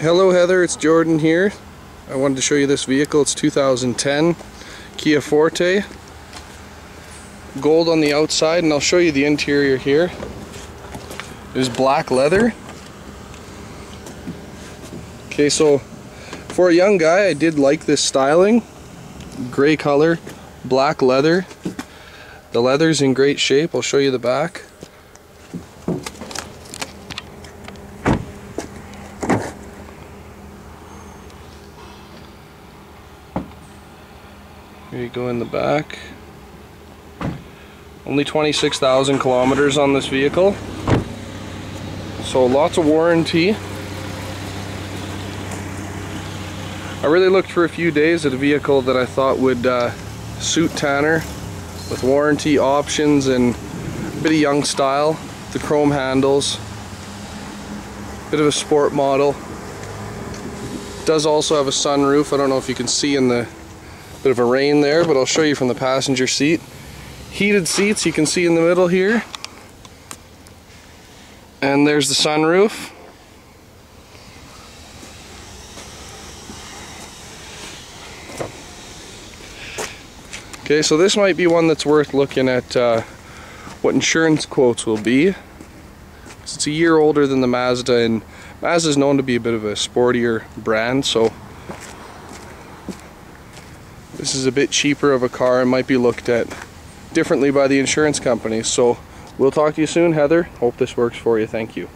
Hello Heather, it's Jordan here. I wanted to show you this vehicle. It's 2010 Kia Forte. Gold on the outside and I'll show you the interior here. Is black leather. Okay, so for a young guy I did like this styling. Gray color, black leather. The leather's in great shape. I'll show you the back. Here you go in the back. Only 26,000 kilometers on this vehicle. So lots of warranty. I really looked for a few days at a vehicle that I thought would uh, suit Tanner with warranty options and a bit of young style. The chrome handles, bit of a sport model. Does also have a sunroof. I don't know if you can see in the bit of a rain there, but I'll show you from the passenger seat. Heated seats you can see in the middle here. And there's the sunroof. Okay, so this might be one that's worth looking at uh, what insurance quotes will be. It's a year older than the Mazda, and Mazda is known to be a bit of a sportier brand, so this is a bit cheaper of a car and might be looked at differently by the insurance companies. So we'll talk to you soon, Heather. Hope this works for you. Thank you.